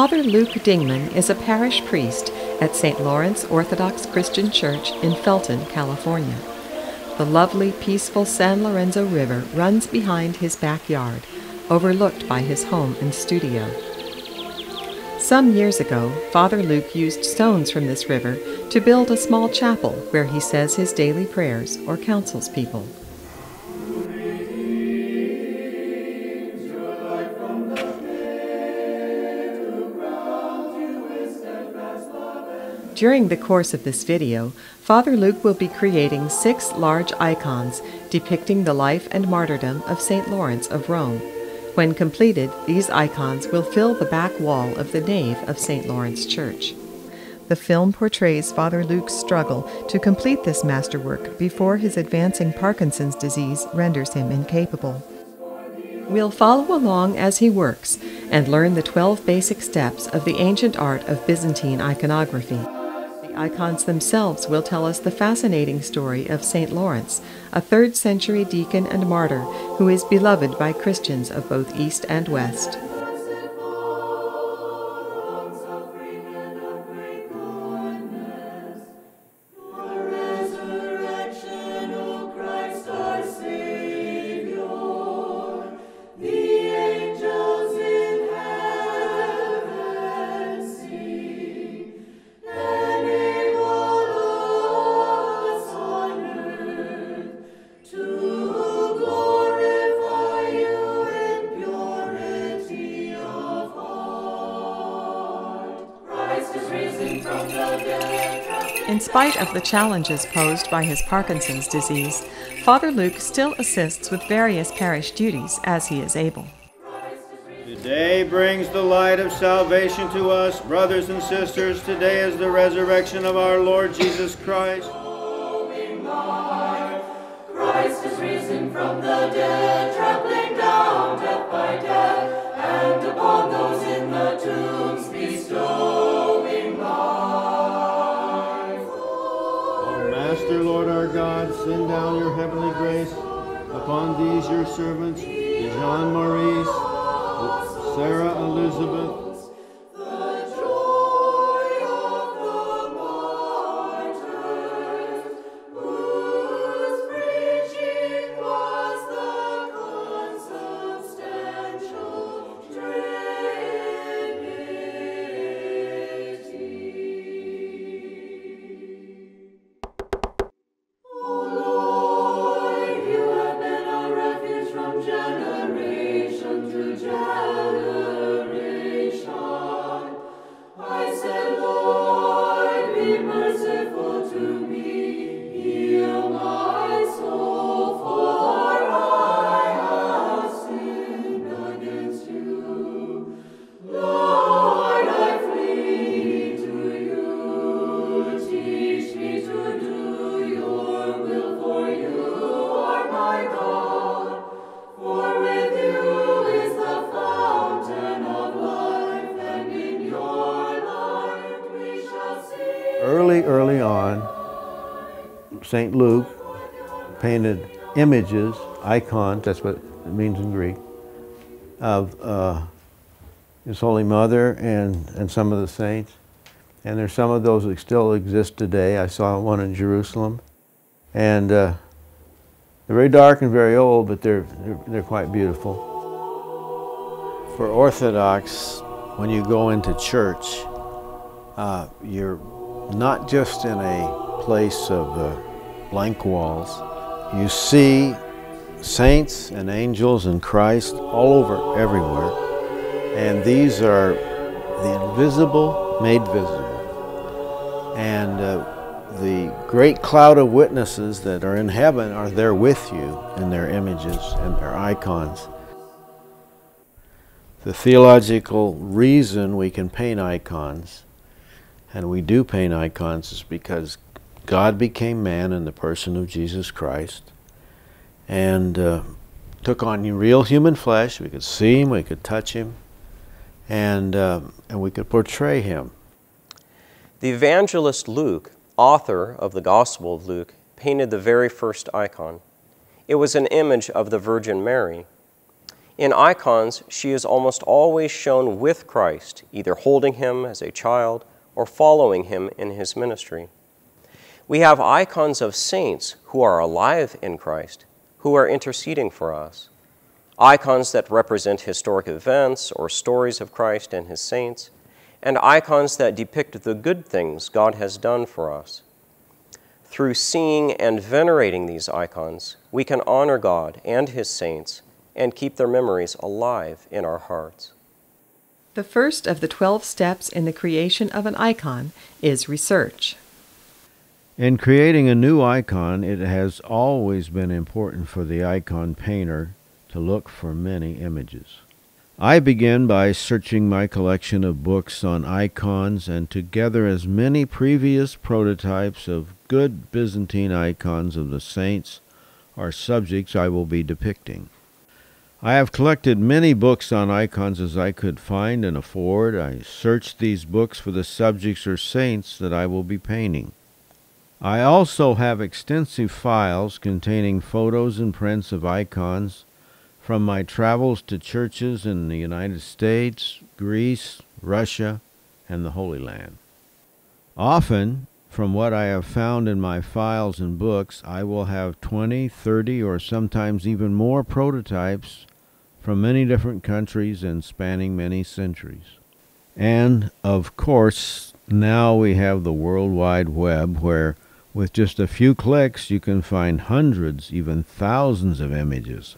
Father Luke Dingman is a parish priest at St. Lawrence Orthodox Christian Church in Felton, California. The lovely, peaceful San Lorenzo River runs behind his backyard, overlooked by his home and studio. Some years ago, Father Luke used stones from this river to build a small chapel where he says his daily prayers or counsels people. During the course of this video, Father Luke will be creating six large icons depicting the life and martyrdom of St. Lawrence of Rome. When completed, these icons will fill the back wall of the nave of St. Lawrence Church. The film portrays Father Luke's struggle to complete this masterwork before his advancing Parkinson's disease renders him incapable. We'll follow along as he works and learn the 12 basic steps of the ancient art of Byzantine iconography icons themselves will tell us the fascinating story of St. Lawrence, a 3rd century deacon and martyr who is beloved by Christians of both East and West. Of the challenges posed by his Parkinson's disease, Father Luke still assists with various parish duties as he is able. Today brings the light of salvation to us, brothers and sisters. Today is the resurrection of our Lord Jesus Christ. Down your heavenly grace upon these your servants, Jean Maurice, Sarah Elizabeth, St. Luke painted images, icons, that's what it means in Greek, of uh, His Holy Mother and, and some of the saints. And there's some of those that still exist today. I saw one in Jerusalem. And uh, they're very dark and very old, but they're, they're, they're quite beautiful. For Orthodox, when you go into church, uh, you're not just in a place of uh, blank walls. You see saints and angels and Christ all over everywhere. And these are the invisible made visible. And uh, the great cloud of witnesses that are in heaven are there with you in their images and their icons. The theological reason we can paint icons, and we do paint icons, is because God became man in the person of Jesus Christ and uh, took on real human flesh. We could see him, we could touch him, and, uh, and we could portray him. The evangelist Luke, author of the Gospel of Luke, painted the very first icon. It was an image of the Virgin Mary. In icons, she is almost always shown with Christ, either holding him as a child or following him in his ministry. We have icons of saints who are alive in Christ, who are interceding for us. Icons that represent historic events or stories of Christ and his saints, and icons that depict the good things God has done for us. Through seeing and venerating these icons, we can honor God and his saints and keep their memories alive in our hearts. The first of the 12 steps in the creation of an icon is research. In creating a new icon, it has always been important for the icon painter to look for many images. I begin by searching my collection of books on icons and to gather as many previous prototypes of good Byzantine icons of the saints or subjects I will be depicting. I have collected many books on icons as I could find and afford. I searched these books for the subjects or saints that I will be painting. I also have extensive files containing photos and prints of icons from my travels to churches in the United States, Greece, Russia, and the Holy Land. Often, from what I have found in my files and books, I will have 20, 30, or sometimes even more prototypes from many different countries and spanning many centuries. And, of course, now we have the World Wide Web where, with just a few clicks, you can find hundreds, even thousands of images.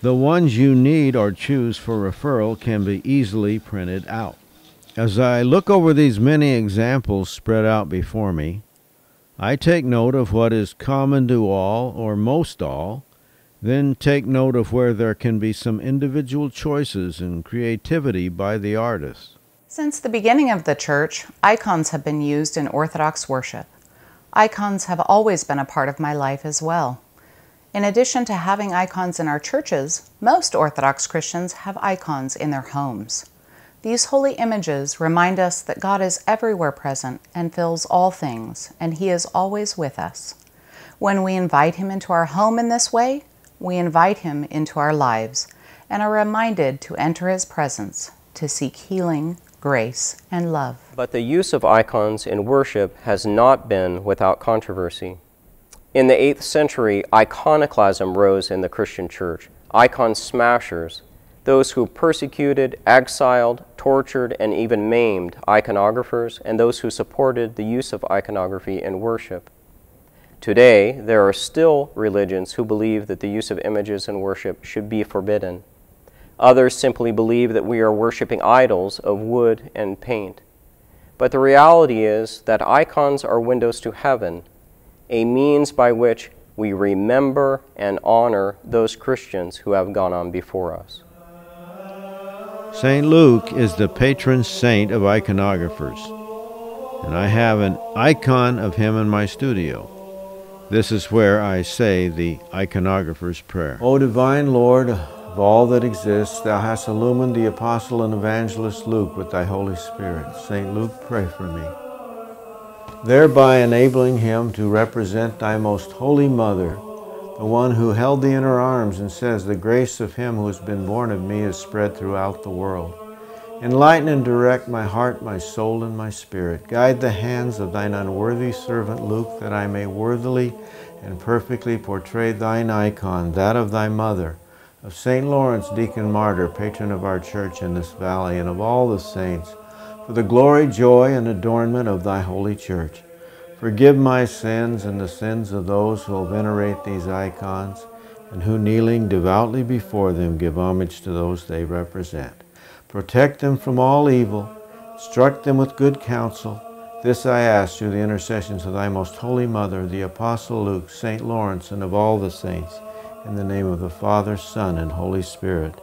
The ones you need or choose for referral can be easily printed out. As I look over these many examples spread out before me, I take note of what is common to all or most all then take note of where there can be some individual choices and creativity by the artist. Since the beginning of the church, icons have been used in Orthodox worship. Icons have always been a part of my life as well. In addition to having icons in our churches, most Orthodox Christians have icons in their homes. These holy images remind us that God is everywhere present and fills all things, and He is always with us. When we invite Him into our home in this way, we invite Him into our lives and are reminded to enter His presence to seek healing, grace, and love. But the use of icons in worship has not been without controversy. In the 8th century, iconoclasm rose in the Christian church. Icon smashers, those who persecuted, exiled, tortured, and even maimed iconographers, and those who supported the use of iconography in worship. Today, there are still religions who believe that the use of images in worship should be forbidden. Others simply believe that we are worshiping idols of wood and paint. But the reality is that icons are windows to heaven, a means by which we remember and honor those Christians who have gone on before us. St. Luke is the patron saint of iconographers, and I have an icon of him in my studio. This is where I say the iconographer's prayer. O divine Lord of all that exists, thou hast illumined the apostle and evangelist Luke with thy Holy Spirit. St. Luke, pray for me. Thereby enabling him to represent thy most holy mother, the one who held thee in her arms and says, The grace of him who has been born of me is spread throughout the world. Enlighten and direct my heart, my soul, and my spirit. Guide the hands of thine unworthy servant Luke, that I may worthily and perfectly portray thine icon, that of thy mother, of St. Lawrence, deacon martyr, patron of our church in this valley, and of all the saints, for the glory, joy, and adornment of thy holy church. Forgive my sins and the sins of those who will venerate these icons, and who, kneeling devoutly before them, give homage to those they represent. Protect them from all evil. Instruct them with good counsel. This I ask through the intercessions of thy most holy mother, the Apostle Luke, St. Lawrence, and of all the saints, in the name of the Father, Son, and Holy Spirit,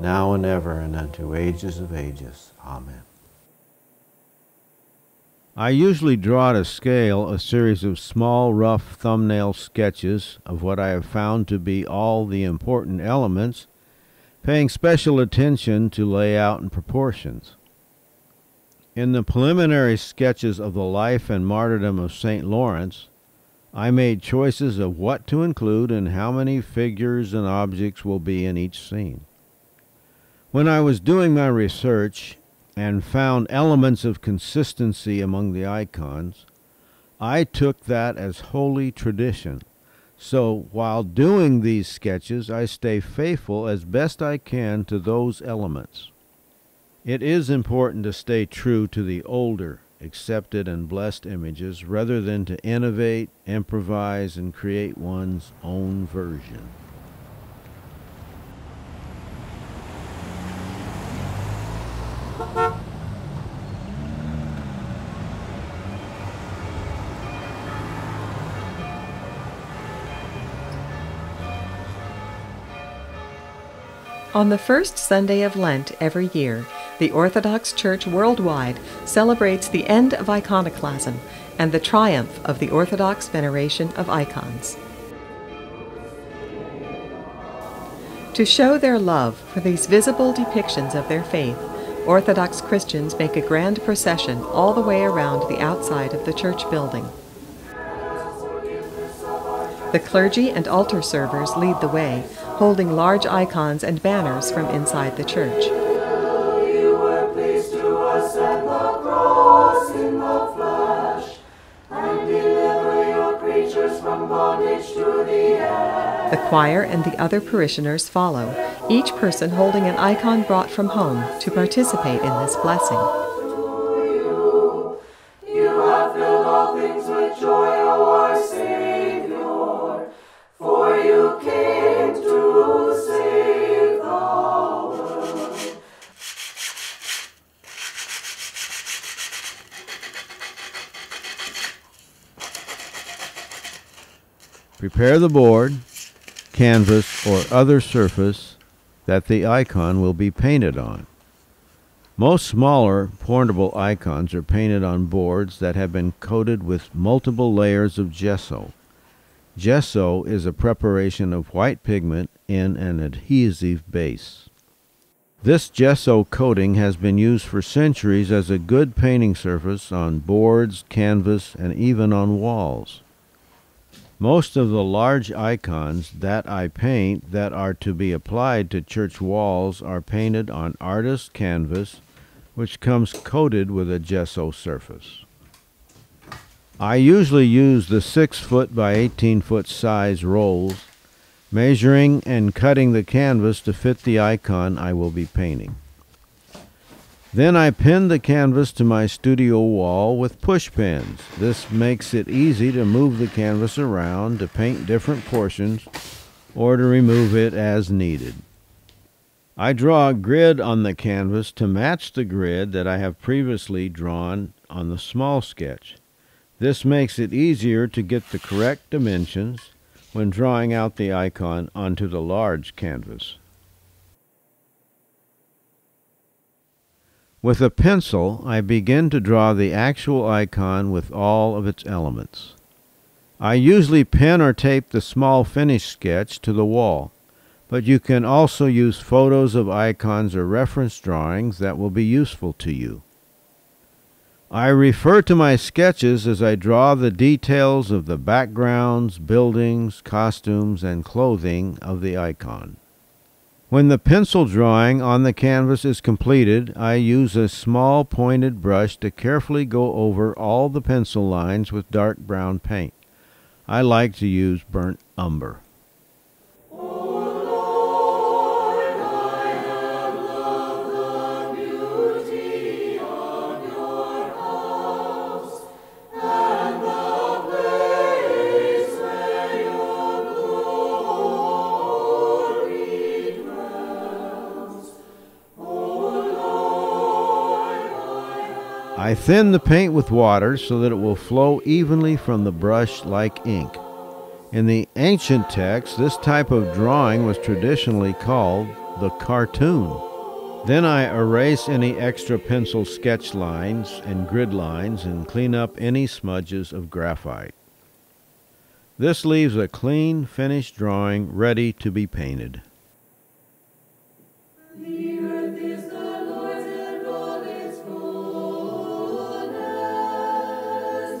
now and ever, and unto ages of ages. Amen. I usually draw to scale a series of small, rough thumbnail sketches of what I have found to be all the important elements paying special attention to layout and proportions. In the preliminary sketches of the life and martyrdom of St. Lawrence, I made choices of what to include and how many figures and objects will be in each scene. When I was doing my research and found elements of consistency among the icons, I took that as holy tradition. So while doing these sketches, I stay faithful as best I can to those elements. It is important to stay true to the older, accepted, and blessed images rather than to innovate, improvise, and create one's own version. On the first Sunday of Lent every year, the Orthodox Church worldwide celebrates the end of iconoclasm and the triumph of the Orthodox veneration of icons. To show their love for these visible depictions of their faith, Orthodox Christians make a grand procession all the way around the outside of the church building. The clergy and altar servers lead the way, holding large icons and banners from inside the church. The choir and the other parishioners follow, each person holding an icon brought from home to participate in this blessing. You, have filled all things with joy, O our Savior, Prepare the board, canvas, or other surface that the icon will be painted on. Most smaller portable icons are painted on boards that have been coated with multiple layers of gesso. Gesso is a preparation of white pigment in an adhesive base. This gesso coating has been used for centuries as a good painting surface on boards, canvas, and even on walls. Most of the large icons that I paint that are to be applied to church walls are painted on artist canvas, which comes coated with a gesso surface. I usually use the 6 foot by 18 foot size rolls, measuring and cutting the canvas to fit the icon I will be painting. Then I pin the canvas to my studio wall with push pins. This makes it easy to move the canvas around to paint different portions or to remove it as needed. I draw a grid on the canvas to match the grid that I have previously drawn on the small sketch. This makes it easier to get the correct dimensions when drawing out the icon onto the large canvas. With a pencil, I begin to draw the actual icon with all of its elements. I usually pin or tape the small finished sketch to the wall, but you can also use photos of icons or reference drawings that will be useful to you. I refer to my sketches as I draw the details of the backgrounds, buildings, costumes, and clothing of the icon. When the pencil drawing on the canvas is completed, I use a small pointed brush to carefully go over all the pencil lines with dark brown paint. I like to use burnt umber. I thin the paint with water so that it will flow evenly from the brush like ink. In the ancient text, this type of drawing was traditionally called the cartoon. Then I erase any extra pencil sketch lines and grid lines and clean up any smudges of graphite. This leaves a clean, finished drawing ready to be painted.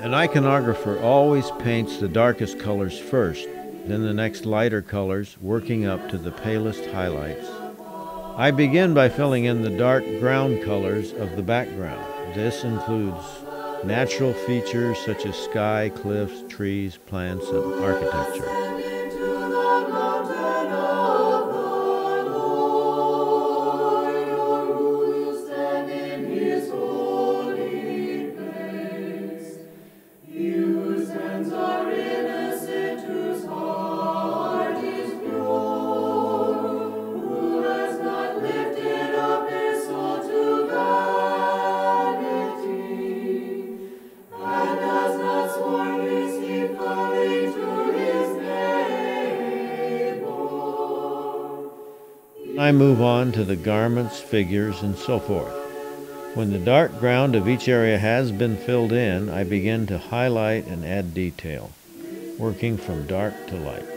An iconographer always paints the darkest colors first, then the next lighter colors, working up to the palest highlights. I begin by filling in the dark ground colors of the background. This includes natural features such as sky, cliffs, trees, plants, and architecture. Move on to the garments, figures, and so forth. When the dark ground of each area has been filled in, I begin to highlight and add detail, working from dark to light.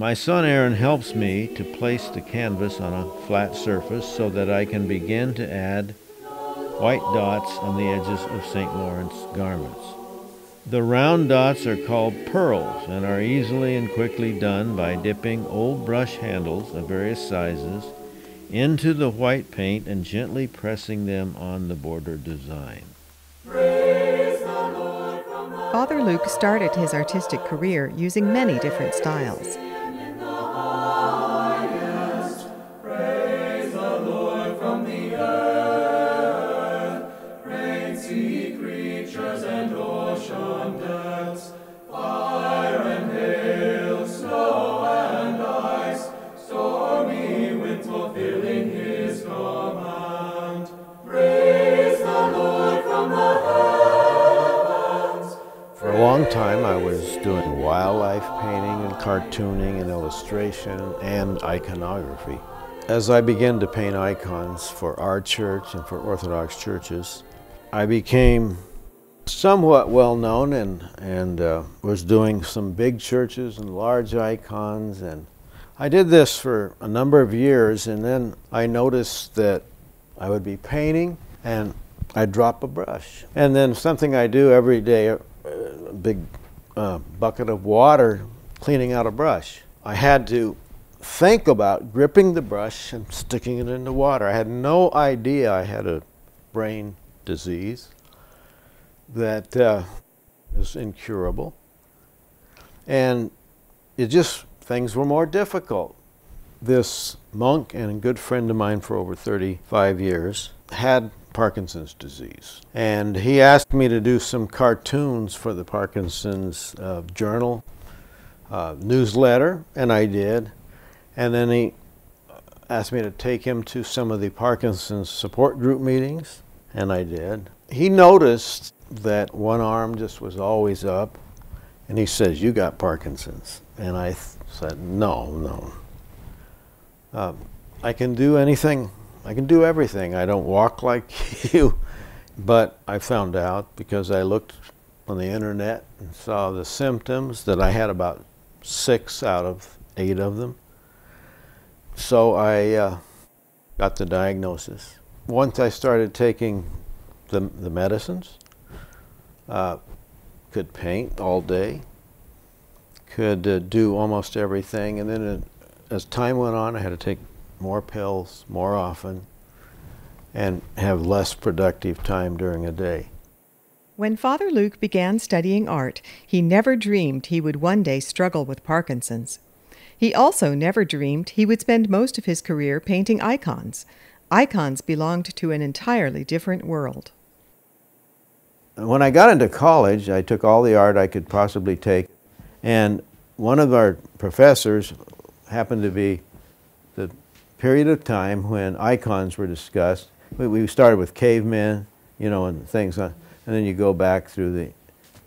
My son Aaron helps me to place the canvas on a flat surface so that I can begin to add white dots on the edges of St. Lawrence garments. The round dots are called pearls and are easily and quickly done by dipping old brush handles of various sizes into the white paint and gently pressing them on the border design. Father Luke started his artistic career using many different styles. Painting and illustration and iconography. As I began to paint icons for our church and for Orthodox churches, I became somewhat well known and, and uh, was doing some big churches and large icons. And I did this for a number of years, and then I noticed that I would be painting and I'd drop a brush. And then something I do every day a big uh, bucket of water cleaning out a brush. I had to think about gripping the brush and sticking it in the water. I had no idea I had a brain disease that uh, is incurable. And it just, things were more difficult. This monk and a good friend of mine for over 35 years had Parkinson's disease. And he asked me to do some cartoons for the Parkinson's uh, Journal uh, newsletter, and I did. And then he asked me to take him to some of the Parkinson's support group meetings, and I did. He noticed that one arm just was always up, and he says, You got Parkinson's. And I said, No, no. Um, I can do anything I can do everything. I don't walk like you, but I found out because I looked on the internet and saw the symptoms that I had about six out of eight of them. So I uh, got the diagnosis. Once I started taking the, the medicines, uh, could paint all day, could uh, do almost everything, and then it, as time went on, I had to take more pills more often, and have less productive time during a day. When Father Luke began studying art, he never dreamed he would one day struggle with Parkinson's. He also never dreamed he would spend most of his career painting icons. Icons belonged to an entirely different world. when I got into college, I took all the art I could possibly take, and one of our professors happened to be the period of time when icons were discussed. We, started with cavemen, you know, and things, on, and then you go back through the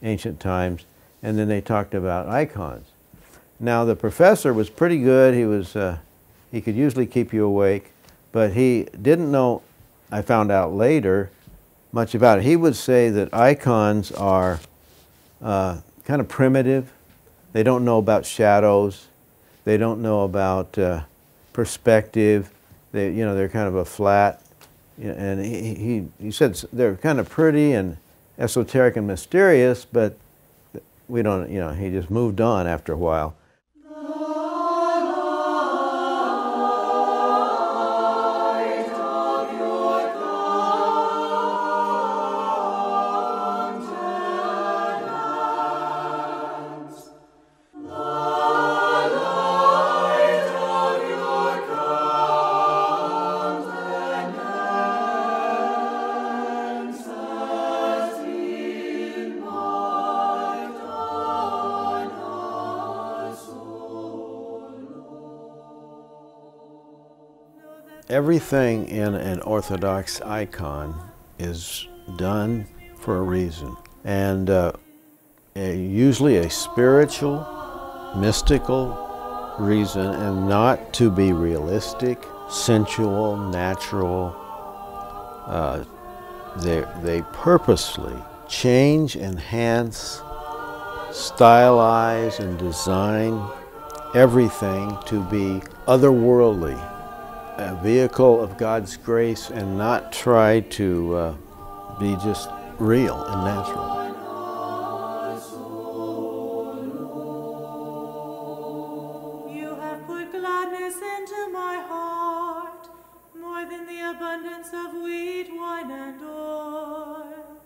ancient times, and then they talked about icons. Now the professor was pretty good. He was, uh, he could usually keep you awake, but he didn't know. I found out later much about it. He would say that icons are uh, kind of primitive. They don't know about shadows. They don't know about uh, perspective. They, you know, they're kind of a flat. And he, he, he said they're kind of pretty and esoteric and mysterious, but we don't, you know, he just moved on after a while. Everything in an Orthodox icon is done for a reason, and uh, a, usually a spiritual, mystical reason, and not to be realistic, sensual, natural. Uh, they, they purposely change, enhance, stylize, and design everything to be otherworldly a vehicle of God's grace and not try to uh, be just real and natural. You have put gladness into my heart, more than the abundance of wheat, wine, and oil.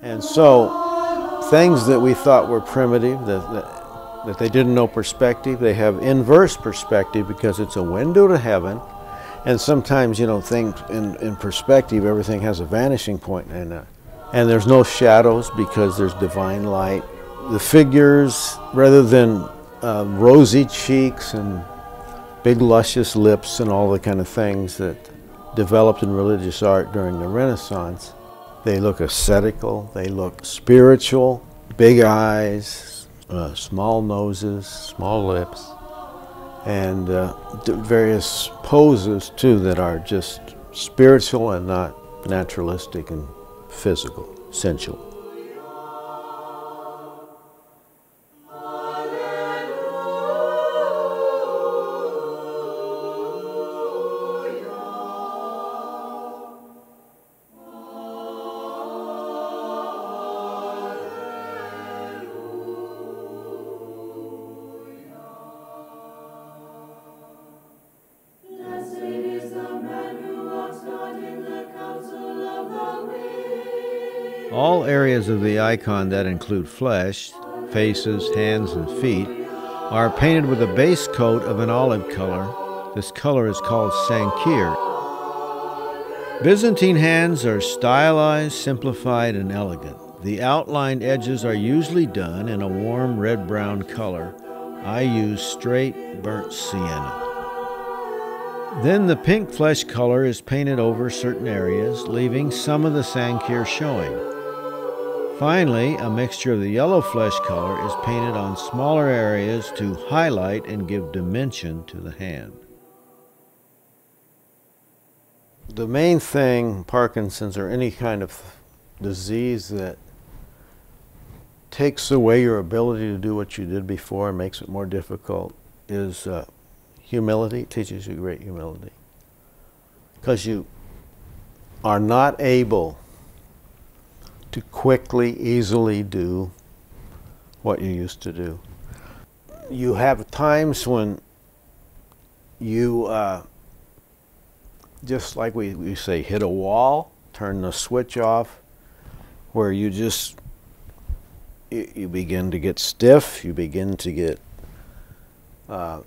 And so, things that we thought were primitive, that, that, that they didn't know perspective, they have inverse perspective because it's a window to heaven and sometimes, you know, things in, in perspective, everything has a vanishing point, and, uh, and there's no shadows because there's divine light. The figures, rather than uh, rosy cheeks and big luscious lips and all the kind of things that developed in religious art during the Renaissance, they look ascetical, they look spiritual, big eyes, uh, small noses, small lips and uh, various poses too that are just spiritual and not naturalistic and physical, sensual. Of the icon that include flesh, faces, hands, and feet are painted with a base coat of an olive color. This color is called sankir. Byzantine hands are stylized, simplified, and elegant. The outlined edges are usually done in a warm red brown color. I use straight burnt sienna. Then the pink flesh color is painted over certain areas, leaving some of the sankir showing. Finally, a mixture of the yellow flesh color is painted on smaller areas to highlight and give dimension to the hand. The main thing, Parkinson's or any kind of disease that takes away your ability to do what you did before and makes it more difficult, is uh, humility. It teaches you great humility. Because you are not able to quickly, easily do what you used to do. You have times when you, uh, just like we, we say, hit a wall, turn the switch off, where you just, you, you begin to get stiff, you begin to get, uh,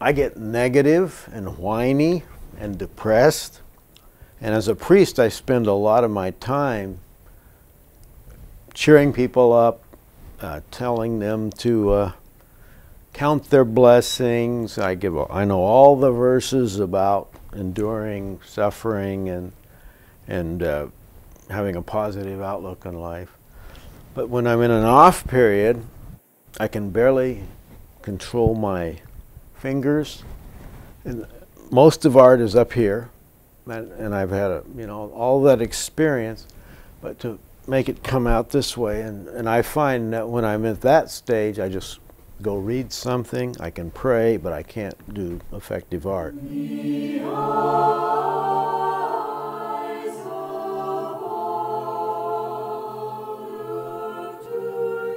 I get negative and whiny and depressed. And as a priest, I spend a lot of my time cheering people up, uh, telling them to uh, count their blessings. I give I know all the verses about enduring suffering and and uh, having a positive outlook on life. But when I'm in an off period, I can barely control my fingers. And most of art is up here, and, and I've had a, you know all that experience, but to make it come out this way, and, and I find that when I'm at that stage, I just go read something, I can pray, but I can't do effective art.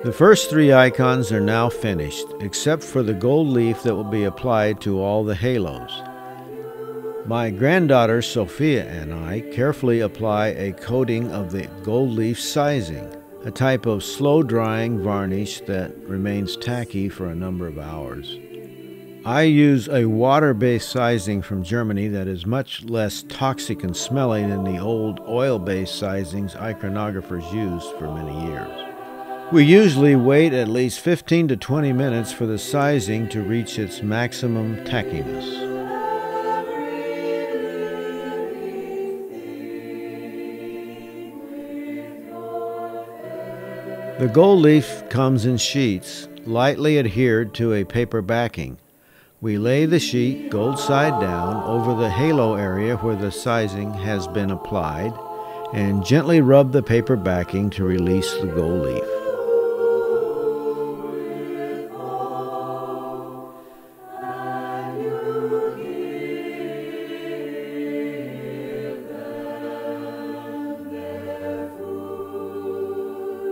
The first three icons are now finished, except for the gold leaf that will be applied to all the halos. My granddaughter Sophia and I carefully apply a coating of the gold leaf sizing, a type of slow drying varnish that remains tacky for a number of hours. I use a water based sizing from Germany that is much less toxic and smelly than the old oil based sizings iconographers used for many years. We usually wait at least 15 to 20 minutes for the sizing to reach its maximum tackiness. The gold leaf comes in sheets, lightly adhered to a paper backing. We lay the sheet gold side down over the halo area where the sizing has been applied and gently rub the paper backing to release the gold leaf.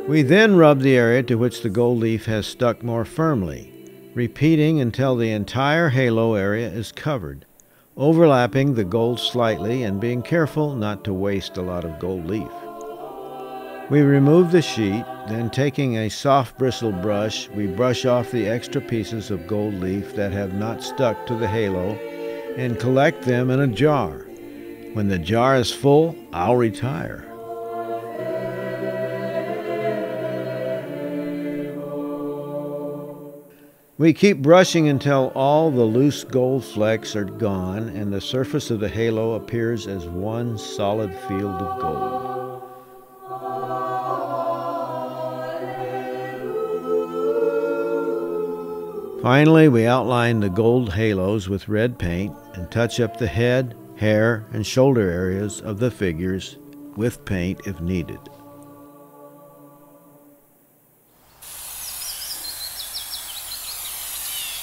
We then rub the area to which the gold leaf has stuck more firmly, repeating until the entire halo area is covered, overlapping the gold slightly and being careful not to waste a lot of gold leaf. We remove the sheet, then taking a soft bristle brush, we brush off the extra pieces of gold leaf that have not stuck to the halo and collect them in a jar. When the jar is full, I'll retire. We keep brushing until all the loose gold flecks are gone and the surface of the halo appears as one solid field of gold. Finally, we outline the gold halos with red paint and touch up the head, hair, and shoulder areas of the figures with paint if needed.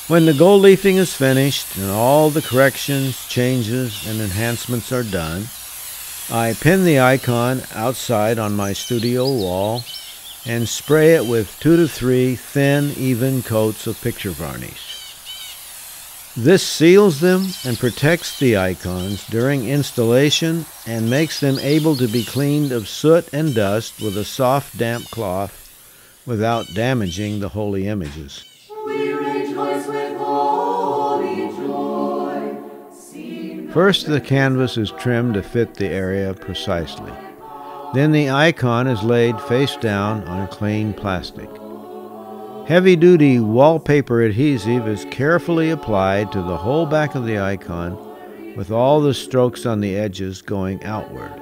When the gold leafing is finished and all the corrections, changes, and enhancements are done, I pin the icon outside on my studio wall and spray it with two to three thin, even coats of picture varnish. This seals them and protects the icons during installation and makes them able to be cleaned of soot and dust with a soft, damp cloth without damaging the holy images. First, the canvas is trimmed to fit the area precisely. Then the icon is laid face down on clean plastic. Heavy duty wallpaper adhesive is carefully applied to the whole back of the icon with all the strokes on the edges going outward.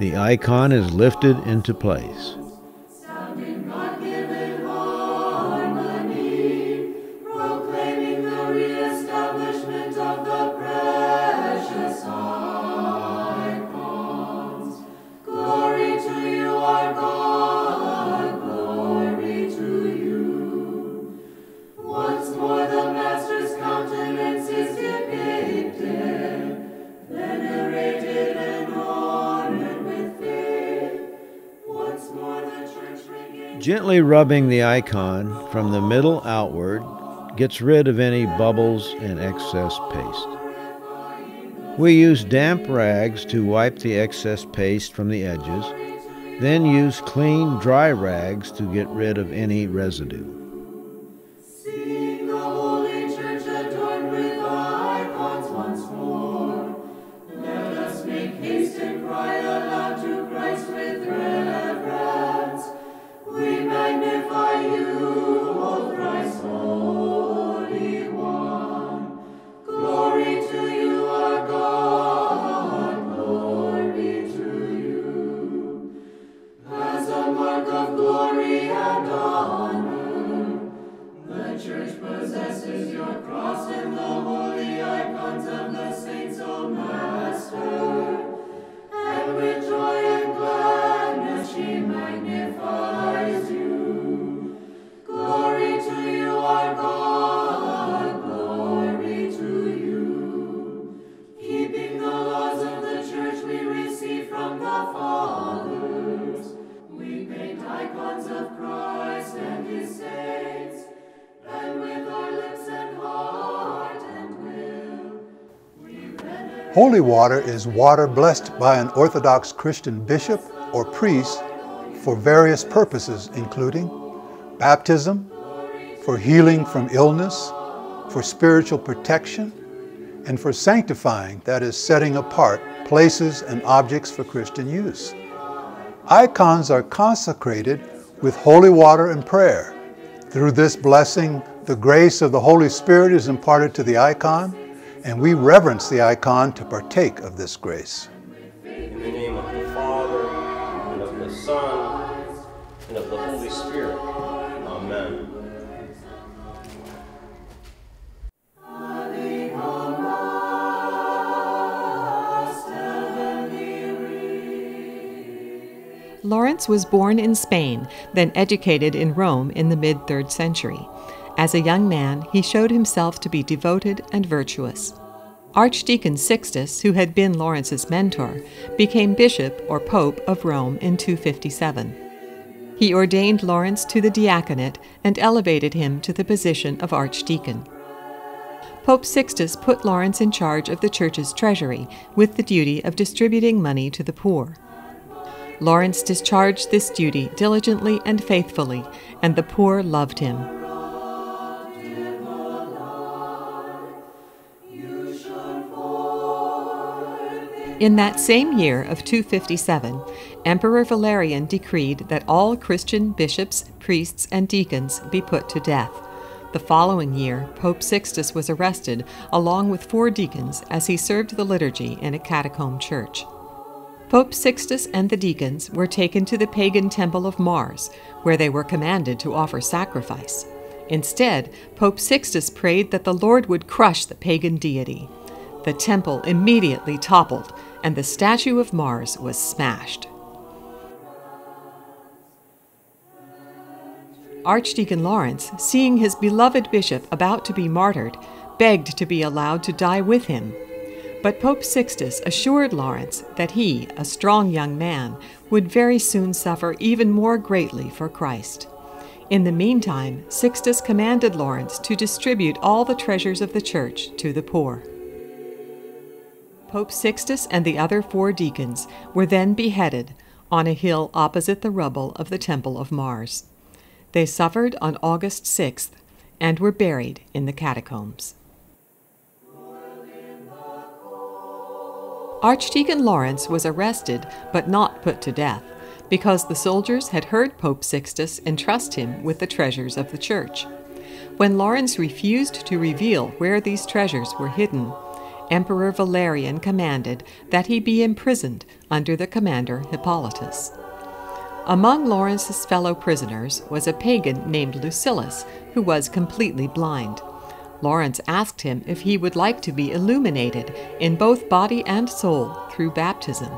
The icon is lifted into place. Gently rubbing the icon from the middle outward gets rid of any bubbles and excess paste. We use damp rags to wipe the excess paste from the edges, then use clean, dry rags to get rid of any residue. Holy water is water blessed by an Orthodox Christian bishop or priest for various purposes, including baptism, for healing from illness, for spiritual protection, and for sanctifying, that is, setting apart places and objects for Christian use. Icons are consecrated with holy water and prayer. Through this blessing, the grace of the Holy Spirit is imparted to the icon, and we reverence the icon to partake of this grace. In the name of the Father, and of the Son, and of the Holy Spirit. Amen. Lawrence was born in Spain, then educated in Rome in the mid 3rd century. As a young man, he showed himself to be devoted and virtuous. Archdeacon Sixtus, who had been Lawrence's mentor, became bishop or pope of Rome in 257. He ordained Lawrence to the diaconate and elevated him to the position of archdeacon. Pope Sixtus put Lawrence in charge of the church's treasury with the duty of distributing money to the poor. Lawrence discharged this duty diligently and faithfully, and the poor loved him. In that same year of 257, Emperor Valerian decreed that all Christian bishops, priests, and deacons be put to death. The following year, Pope Sixtus was arrested along with four deacons as he served the liturgy in a catacomb church. Pope Sixtus and the deacons were taken to the pagan temple of Mars, where they were commanded to offer sacrifice. Instead, Pope Sixtus prayed that the Lord would crush the pagan deity. The temple immediately toppled, and the statue of Mars was smashed. Archdeacon Lawrence, seeing his beloved bishop about to be martyred, begged to be allowed to die with him. But Pope Sixtus assured Lawrence that he, a strong young man, would very soon suffer even more greatly for Christ. In the meantime, Sixtus commanded Lawrence to distribute all the treasures of the church to the poor. Pope Sixtus and the other four deacons were then beheaded on a hill opposite the rubble of the Temple of Mars. They suffered on August 6th and were buried in the catacombs. Archdeacon Lawrence was arrested but not put to death because the soldiers had heard Pope Sixtus entrust him with the treasures of the church. When Lawrence refused to reveal where these treasures were hidden, Emperor Valerian commanded that he be imprisoned under the commander Hippolytus. Among Lawrence's fellow prisoners was a pagan named Lucillus, who was completely blind. Lawrence asked him if he would like to be illuminated in both body and soul through baptism.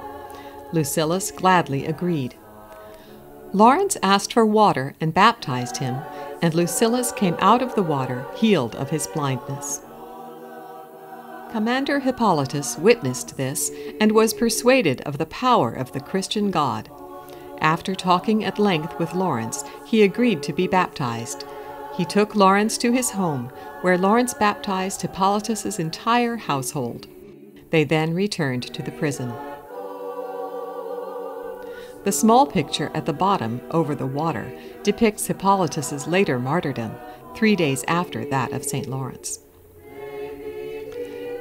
Lucillus gladly agreed. Lawrence asked for water and baptized him, and Lucillus came out of the water healed of his blindness. Commander Hippolytus witnessed this and was persuaded of the power of the Christian God. After talking at length with Lawrence, he agreed to be baptized. He took Lawrence to his home, where Lawrence baptized Hippolytus's entire household. They then returned to the prison. The small picture at the bottom, over the water, depicts Hippolytus's later martyrdom, three days after that of St. Lawrence.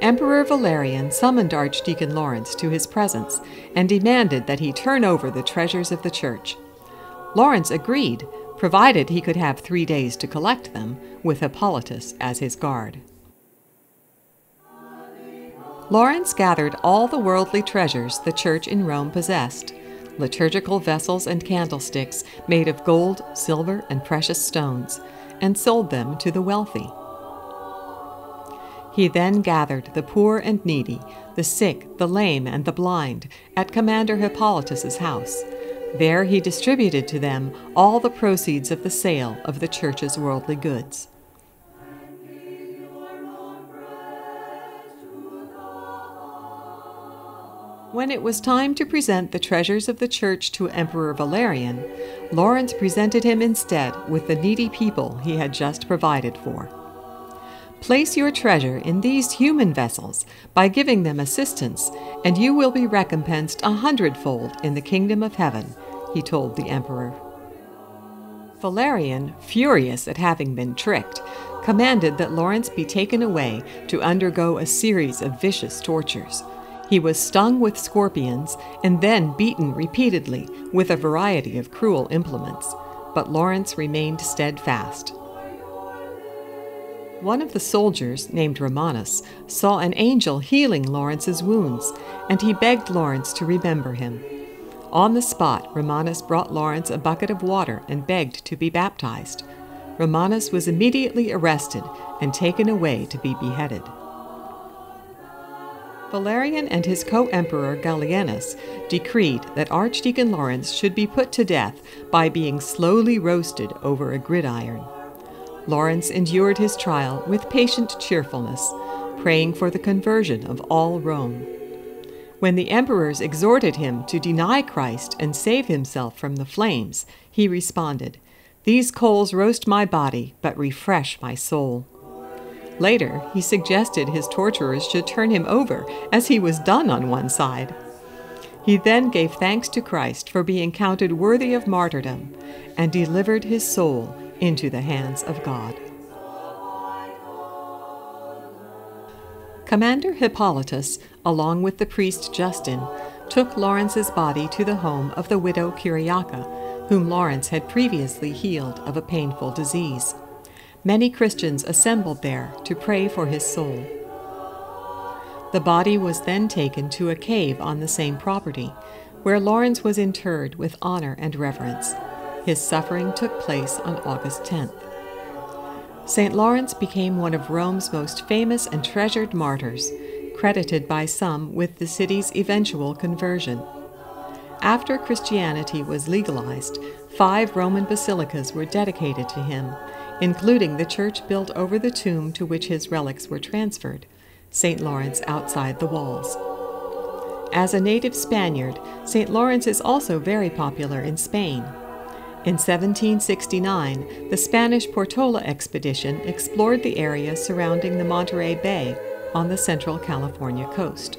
Emperor Valerian summoned Archdeacon Lawrence to his presence and demanded that he turn over the treasures of the church. Lawrence agreed, provided he could have three days to collect them, with Hippolytus as his guard. Lawrence gathered all the worldly treasures the church in Rome possessed. liturgical vessels and candlesticks made of gold, silver, and precious stones, and sold them to the wealthy. He then gathered the poor and needy, the sick, the lame, and the blind at Commander Hippolytus's house. There he distributed to them all the proceeds of the sale of the church's worldly goods. When it was time to present the treasures of the church to Emperor Valerian, Lawrence presented him instead with the needy people he had just provided for. Place your treasure in these human vessels by giving them assistance, and you will be recompensed a hundredfold in the kingdom of heaven, he told the emperor. Valerian, furious at having been tricked, commanded that Lawrence be taken away to undergo a series of vicious tortures. He was stung with scorpions and then beaten repeatedly with a variety of cruel implements, but Lawrence remained steadfast. One of the soldiers, named Romanus, saw an angel healing Lawrence's wounds, and he begged Lawrence to remember him. On the spot, Romanus brought Lawrence a bucket of water and begged to be baptized. Romanus was immediately arrested and taken away to be beheaded. Valerian and his co emperor Gallienus decreed that Archdeacon Lawrence should be put to death by being slowly roasted over a gridiron. Lawrence endured his trial with patient cheerfulness, praying for the conversion of all Rome. When the emperors exhorted him to deny Christ and save himself from the flames, he responded, These coals roast my body, but refresh my soul. Later, he suggested his torturers should turn him over, as he was done on one side. He then gave thanks to Christ for being counted worthy of martyrdom and delivered his soul into the hands of God. Commander Hippolytus, along with the priest Justin, took Lawrence's body to the home of the widow Kyriaca, whom Lawrence had previously healed of a painful disease. Many Christians assembled there to pray for his soul. The body was then taken to a cave on the same property, where Lawrence was interred with honor and reverence. His suffering took place on August 10th. St. Lawrence became one of Rome's most famous and treasured martyrs, credited by some with the city's eventual conversion. After Christianity was legalized, five Roman basilicas were dedicated to him, including the church built over the tomb to which his relics were transferred, St. Lawrence outside the walls. As a native Spaniard, St. Lawrence is also very popular in Spain. In 1769, the Spanish Portola expedition explored the area surrounding the Monterey Bay on the central California coast.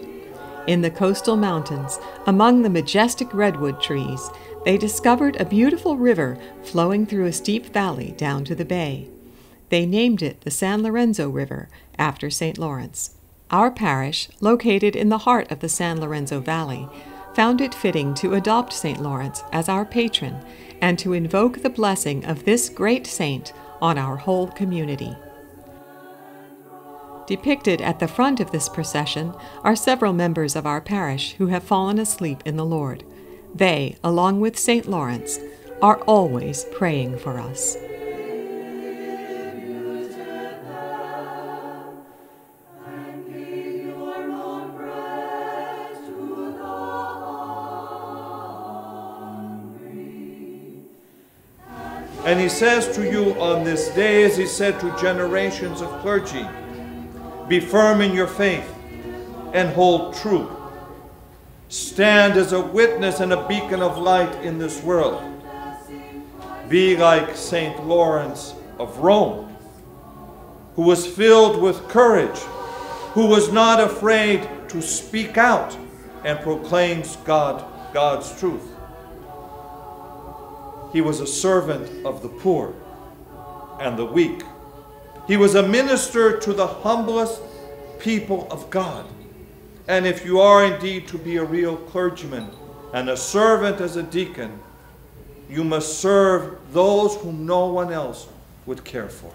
In the coastal mountains, among the majestic redwood trees, they discovered a beautiful river flowing through a steep valley down to the bay. They named it the San Lorenzo River after St. Lawrence. Our parish, located in the heart of the San Lorenzo Valley, found it fitting to adopt St. Lawrence as our patron and to invoke the blessing of this great saint on our whole community. Depicted at the front of this procession are several members of our parish who have fallen asleep in the Lord. They, along with St. Lawrence, are always praying for us. And he says to you on this day, as he said to generations of clergy, be firm in your faith and hold true. Stand as a witness and a beacon of light in this world. Be like St. Lawrence of Rome, who was filled with courage, who was not afraid to speak out and proclaims God, God's truth. He was a servant of the poor and the weak. He was a minister to the humblest people of God. And if you are indeed to be a real clergyman and a servant as a deacon, you must serve those whom no one else would care for.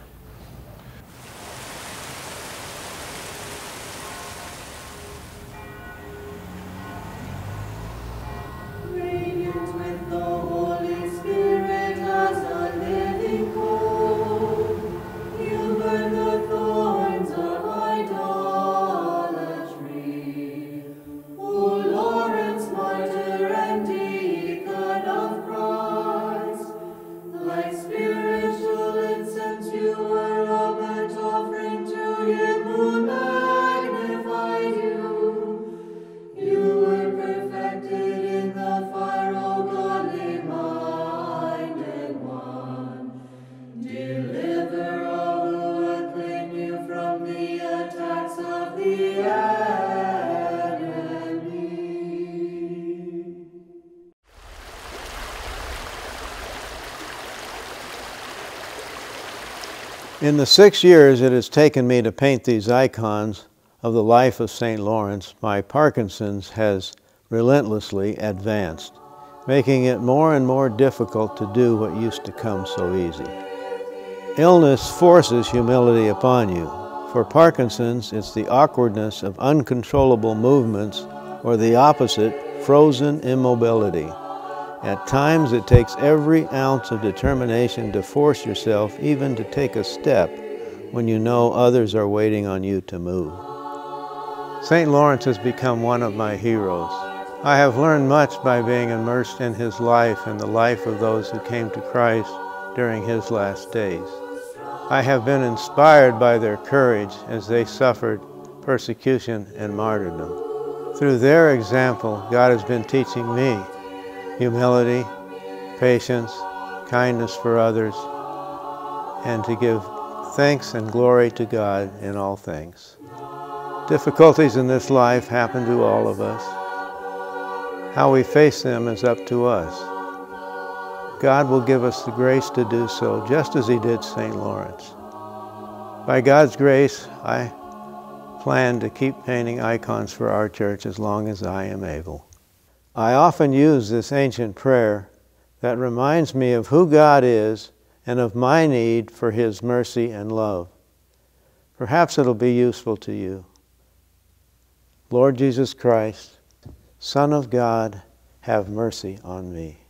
In the six years it has taken me to paint these icons of the life of St. Lawrence, my Parkinson's has relentlessly advanced, making it more and more difficult to do what used to come so easy. Illness forces humility upon you. For Parkinson's, it's the awkwardness of uncontrollable movements, or the opposite, frozen immobility. At times, it takes every ounce of determination to force yourself even to take a step when you know others are waiting on you to move. St. Lawrence has become one of my heroes. I have learned much by being immersed in his life and the life of those who came to Christ during his last days. I have been inspired by their courage as they suffered persecution and martyrdom. Through their example, God has been teaching me humility, patience, kindness for others, and to give thanks and glory to God in all things. Difficulties in this life happen to all of us. How we face them is up to us. God will give us the grace to do so, just as He did St. Lawrence. By God's grace, I plan to keep painting icons for our church as long as I am able. I often use this ancient prayer that reminds me of who God is and of my need for His mercy and love. Perhaps it'll be useful to you. Lord Jesus Christ, Son of God, have mercy on me.